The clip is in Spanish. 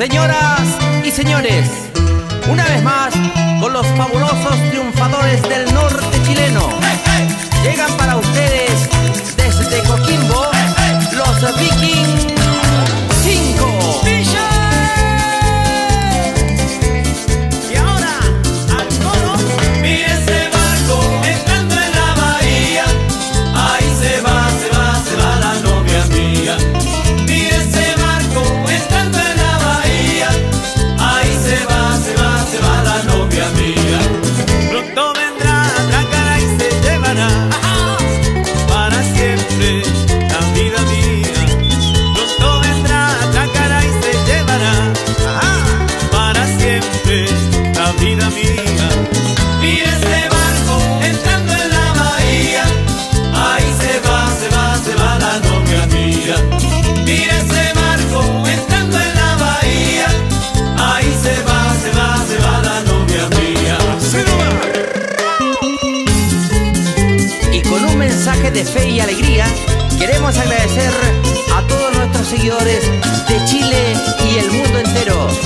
Señoras y señores, una vez más con los fabulosos triunfadores del norte chileno. de fe y alegría, queremos agradecer a todos nuestros seguidores de Chile y el mundo entero.